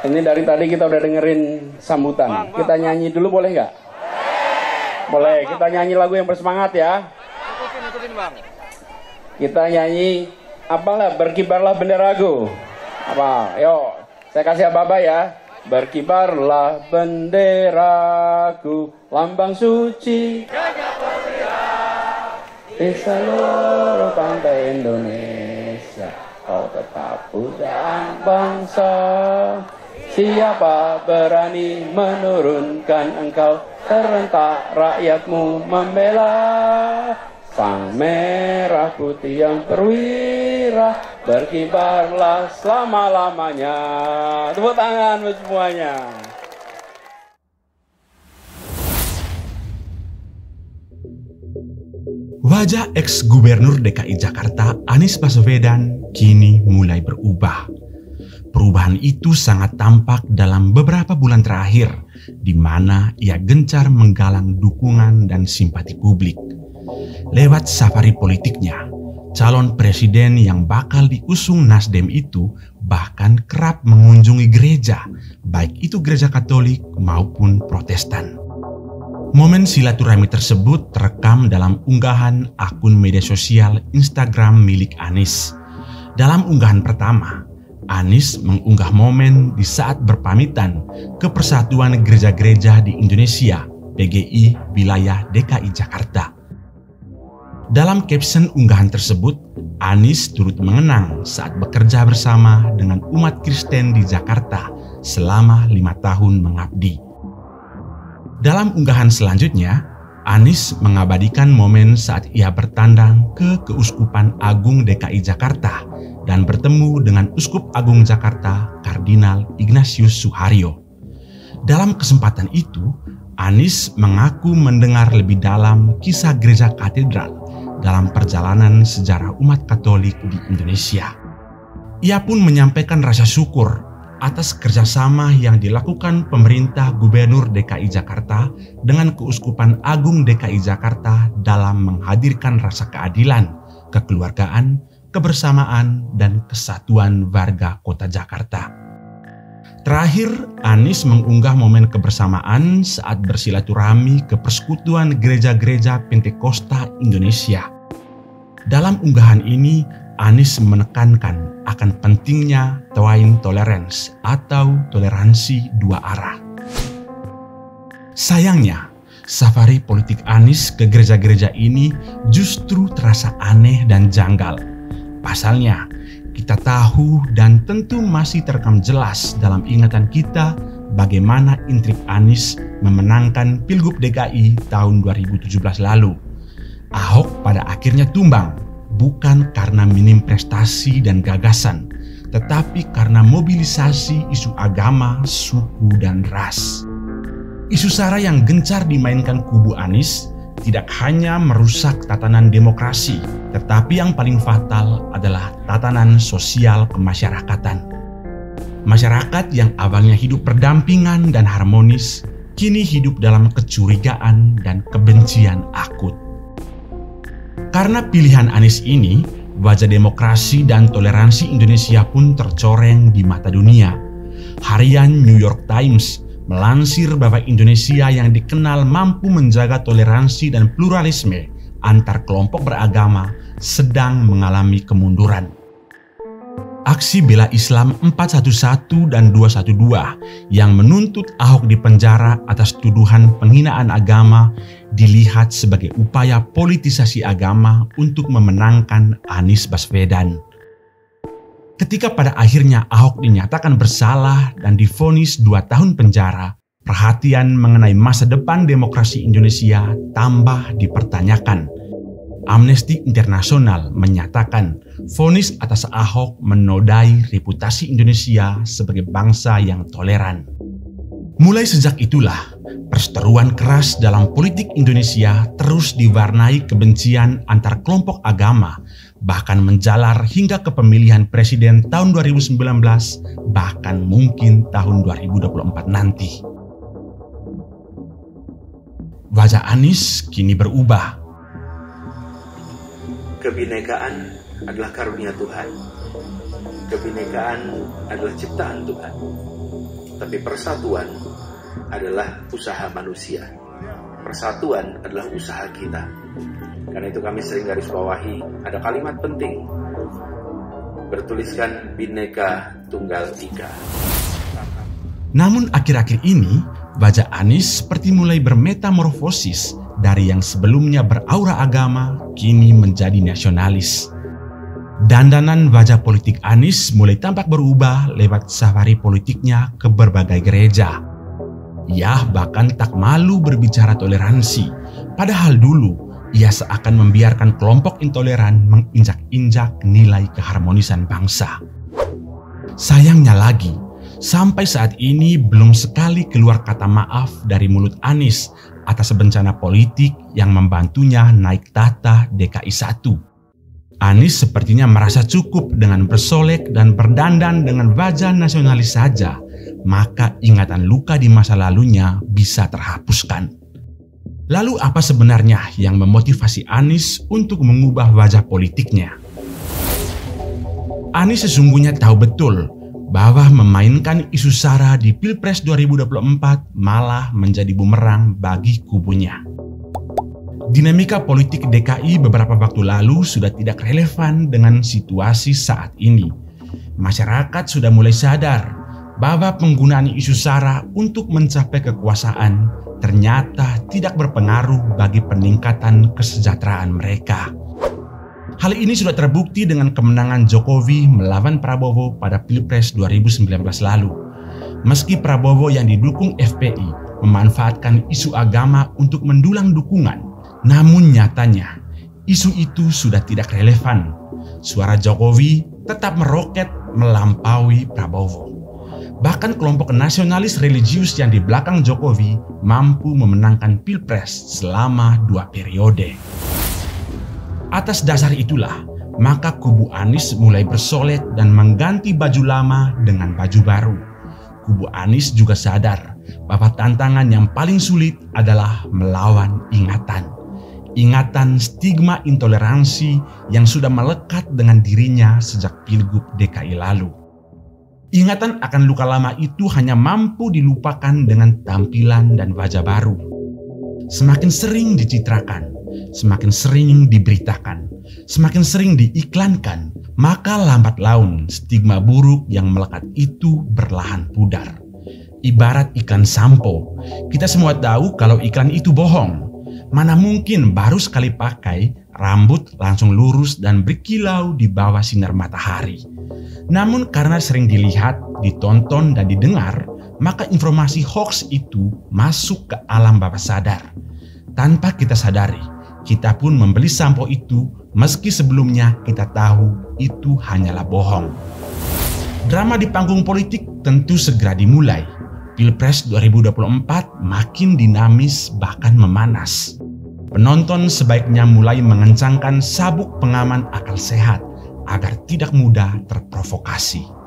Ini dari tadi kita udah dengerin sambutan. Kita nyanyi dulu boleh nggak? Boleh. Kita nyanyi lagu yang bersemangat ya. Kita nyanyi apalah berkibarlah benderaku. Apa? Yo, saya kasih apa-apa ya. Berkibarlah benderaku, lambang suci di seluruh pantai Indonesia. Kau tetap pujaan bangsa. Siapa berani menurunkan engkau Serentak rakyatmu membela. Sang merah putih yang perwira Berkibarlah selama-lamanya. Tepuk tangan semuanya. Wajah ex-gubernur DKI Jakarta Anies Baswedan kini mulai berubah. Perubahan itu sangat tampak dalam beberapa bulan terakhir, di mana ia gencar menggalang dukungan dan simpati publik. Lewat safari politiknya, calon presiden yang bakal diusung Nasdem itu bahkan kerap mengunjungi gereja, baik itu gereja Katolik maupun Protestan. Momen silaturahmi tersebut terekam dalam unggahan akun media sosial Instagram milik Anies. Dalam unggahan pertama, Anies mengunggah momen di saat berpamitan ke Persatuan Gereja-Gereja di Indonesia, PGI Wilayah DKI Jakarta. Dalam caption unggahan tersebut, Anies turut mengenang saat bekerja bersama dengan umat Kristen di Jakarta selama lima tahun mengabdi. Dalam unggahan selanjutnya, Anies mengabadikan momen saat ia bertandang ke Keuskupan Agung DKI Jakarta dan bertemu dengan Uskup Agung Jakarta Kardinal Ignatius Suharyo. Dalam kesempatan itu, Anies mengaku mendengar lebih dalam kisah gereja katedral dalam perjalanan sejarah umat Katolik di Indonesia. Ia pun menyampaikan rasa syukur atas kerjasama yang dilakukan pemerintah Gubernur DKI Jakarta dengan Keuskupan Agung DKI Jakarta dalam menghadirkan rasa keadilan, kekeluargaan, kebersamaan, dan kesatuan warga kota Jakarta. Terakhir, Anies mengunggah momen kebersamaan saat bersilaturahmi ke Persekutuan Gereja-Gereja Pentakosta Indonesia. Dalam unggahan ini, Anies menekankan akan pentingnya twine tolerance atau toleransi dua arah. Sayangnya, safari politik Anies ke gereja-gereja ini justru terasa aneh dan janggal. Pasalnya, kita tahu dan tentu masih terekam jelas dalam ingatan kita bagaimana intrik Anies memenangkan Pilgub DKI tahun 2017 lalu. Ahok pada akhirnya tumbang bukan karena minim prestasi dan gagasan, tetapi karena mobilisasi isu agama, suku, dan ras. Isu SARA yang gencar dimainkan kubu Anies tidak hanya merusak tatanan demokrasi, tetapi yang paling fatal adalah tatanan sosial kemasyarakatan. Masyarakat yang awalnya hidup berdampingan dan harmonis, kini hidup dalam kecurigaan dan kebencian akut. Karena pilihan Anies ini, wajah demokrasi dan toleransi Indonesia pun tercoreng di mata dunia. Harian New York Times melansir bahwa Indonesia yang dikenal mampu menjaga toleransi dan pluralisme antar kelompok beragama sedang mengalami kemunduran. Aksi bela Islam 411 dan 212 yang menuntut Ahok di penjara atas tuduhan penghinaan agama dilihat sebagai upaya politisasi agama untuk memenangkan Anies Baswedan. Ketika pada akhirnya Ahok dinyatakan bersalah dan difonis dua tahun penjara, perhatian mengenai masa depan demokrasi Indonesia tambah dipertanyakan – Amnesty Internasional menyatakan vonis atas Ahok menodai reputasi Indonesia sebagai bangsa yang toleran. Mulai sejak itulah, perseteruan keras dalam politik Indonesia terus diwarnai kebencian antar kelompok agama, bahkan menjalar hingga ke pemilihan presiden tahun 2019, bahkan mungkin tahun 2024 nanti. Wajah Anies kini berubah Kebinekaan adalah karunia Tuhan. Kebinekaan adalah ciptaan Tuhan. tapi persatuan adalah usaha manusia. Persatuan adalah usaha kita. Karena itu kami sering garis bawahi ada kalimat penting bertuliskan Bhinneka Tunggal Ika. Namun akhir-akhir ini, wajah Anies seperti mulai bermetamorfosis dari yang sebelumnya beraura agama kini menjadi nasionalis. Dandanan wajah politik Anies mulai tampak berubah lewat safari politiknya ke berbagai gereja. Ia bahkan tak malu berbicara toleransi, padahal dulu ia seakan membiarkan kelompok intoleran menginjak-injak nilai keharmonisan bangsa. Sayangnya lagi, sampai saat ini belum sekali keluar kata maaf dari mulut Anies atas bencana politik yang membantunya naik tahta DKI 1 Anies sepertinya merasa cukup dengan bersolek dan berdandan dengan wajah nasionalis saja, maka ingatan luka di masa lalunya bisa terhapuskan. Lalu apa sebenarnya yang memotivasi Anies untuk mengubah wajah politiknya? Anies sesungguhnya tahu betul bahwa memainkan isu SARA di Pilpres 2024 malah menjadi bumerang bagi kubunya. Dinamika politik DKI beberapa waktu lalu sudah tidak relevan dengan situasi saat ini. Masyarakat sudah mulai sadar bahwa penggunaan isu SARA untuk mencapai kekuasaan ternyata tidak berpengaruh bagi peningkatan kesejahteraan mereka. Hal ini sudah terbukti dengan kemenangan Jokowi melawan Prabowo pada Pilpres 2019 lalu. Meski Prabowo yang didukung FPI memanfaatkan isu agama untuk mendulang dukungan, namun nyatanya, isu itu sudah tidak relevan. Suara Jokowi tetap meroket melampaui Prabowo. Bahkan kelompok nasionalis religius yang di belakang Jokowi mampu memenangkan pilpres selama dua periode. Atas dasar itulah, maka kubu Anies mulai bersolek dan mengganti baju lama dengan baju baru. Kubu Anies juga sadar bahwa tantangan yang paling sulit adalah melawan ingatan ingatan stigma intoleransi yang sudah melekat dengan dirinya sejak Pilgub DKI lalu. Ingatan akan luka lama itu hanya mampu dilupakan dengan tampilan dan wajah baru. Semakin sering dicitrakan, semakin sering diberitakan, semakin sering diiklankan, maka lambat laun stigma buruk yang melekat itu berlahan pudar. Ibarat iklan sampo, kita semua tahu kalau iklan itu bohong, Mana mungkin baru sekali pakai, rambut langsung lurus dan berkilau di bawah sinar matahari. Namun karena sering dilihat, ditonton, dan didengar, maka informasi hoax itu masuk ke alam bawah sadar. Tanpa kita sadari, kita pun membeli sampo itu meski sebelumnya kita tahu itu hanyalah bohong. Drama di panggung politik tentu segera dimulai Pilpres 2024 makin dinamis bahkan memanas. Penonton sebaiknya mulai mengencangkan sabuk pengaman akal sehat agar tidak mudah terprovokasi.